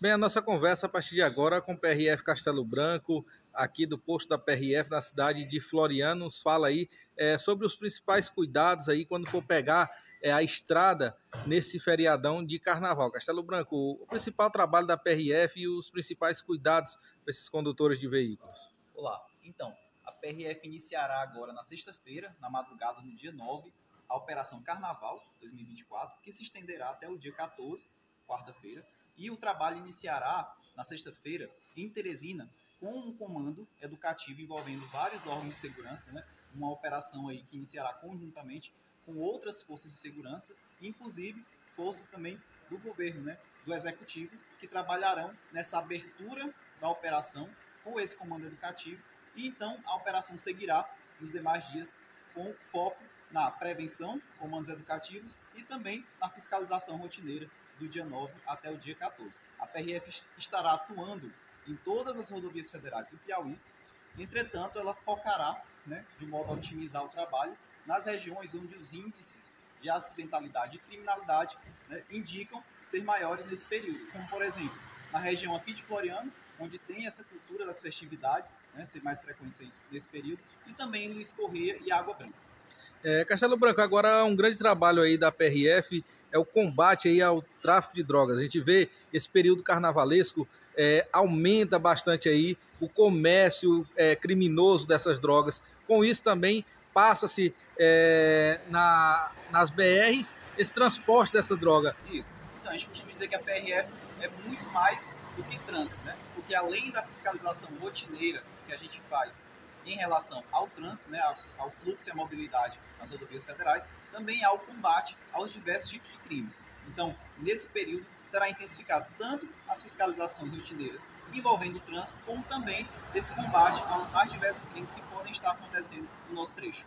Bem, a nossa conversa a partir de agora com o PRF Castelo Branco, aqui do posto da PRF na cidade de Floriano, nos fala aí é, sobre os principais cuidados aí quando for pegar é, a estrada nesse feriadão de carnaval. Castelo Branco, o principal trabalho da PRF e os principais cuidados para esses condutores de veículos. Olá, então, a PRF iniciará agora na sexta-feira, na madrugada do dia 9, a Operação Carnaval 2024, que se estenderá até o dia 14, quarta-feira, e o trabalho iniciará na sexta-feira em Teresina com um comando educativo envolvendo vários órgãos de segurança, né? uma operação aí que iniciará conjuntamente com outras forças de segurança, inclusive forças também do governo, né? do executivo, que trabalharão nessa abertura da operação com esse comando educativo e então a operação seguirá nos demais dias com foco na prevenção, comandos educativos e também na fiscalização rotineira do dia 9 até o dia 14. A PRF estará atuando em todas as rodovias federais do Piauí, entretanto, ela focará, né, de modo a otimizar o trabalho, nas regiões onde os índices de acidentalidade e criminalidade né, indicam ser maiores nesse período, como por exemplo, na região aqui de Floriano, onde tem essa cultura das festividades, né, ser mais frequentes nesse período, e também Luiz Correia e Água Branca. É, Castelo Branco, agora um grande trabalho aí da PRF é o combate aí ao tráfico de drogas. A gente vê esse período carnavalesco é, aumenta bastante aí o comércio é, criminoso dessas drogas. Com isso também passa-se é, na, nas BRs esse transporte dessa droga. Isso. Então a gente costuma dizer que a PRF é muito mais do que trânsito, né? Porque além da fiscalização rotineira que a gente faz em relação ao trânsito, né, ao fluxo e à mobilidade nas rodovias federais, também há o combate aos diversos tipos de crimes. Então, nesse período, será intensificado tanto as fiscalizações rotineiras envolvendo o trânsito, como também esse combate aos mais diversos crimes que podem estar acontecendo no nosso trecho.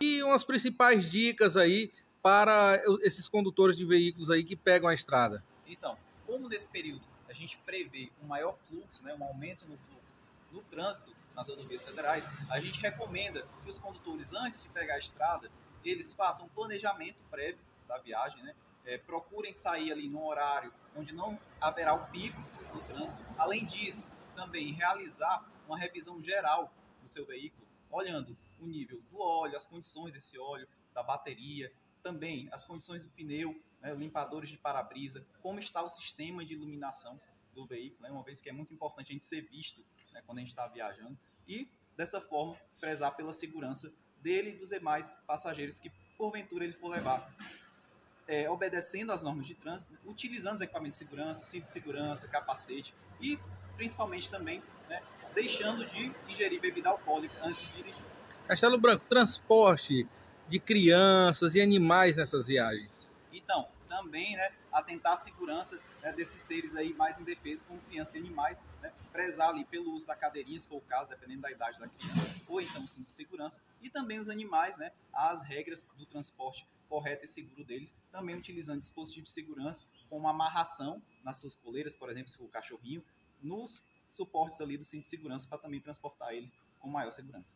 E umas principais dicas aí para esses condutores de veículos aí que pegam a estrada? Então, como nesse período a gente prevê um maior fluxo, né, um aumento no fluxo no trânsito nas rodovias federais, a gente recomenda que os condutores, antes de pegar a estrada, eles façam um planejamento prévio da viagem, né? É, procurem sair ali no horário onde não haverá o pico do trânsito. Além disso, também realizar uma revisão geral do seu veículo, olhando o nível do óleo, as condições desse óleo, da bateria, também as condições do pneu, né, limpadores de para-brisa, como está o sistema de iluminação do veículo, né, uma vez que é muito importante a gente ser visto né, quando a gente está viajando, e dessa forma prezar pela segurança dele e dos demais passageiros que porventura ele for levar. É, obedecendo às normas de trânsito, utilizando os equipamentos de segurança, cinto de segurança, capacete e principalmente também né, deixando de ingerir bebida alcoólica antes de dirigir. Castelo Branco, transporte de crianças e animais nessas viagens. Também né, atentar à segurança né, desses seres aí mais indefesos, como crianças e animais, né, prezar ali pelo uso da cadeirinha, se for o caso, dependendo da idade da criança, ou então sim de segurança, e também os animais, né, as regras do transporte correto e seguro deles, também utilizando dispositivos de segurança, como amarração nas suas coleiras, por exemplo, se for o cachorrinho, nos suportes ali do cinto de segurança para também transportar eles com maior segurança.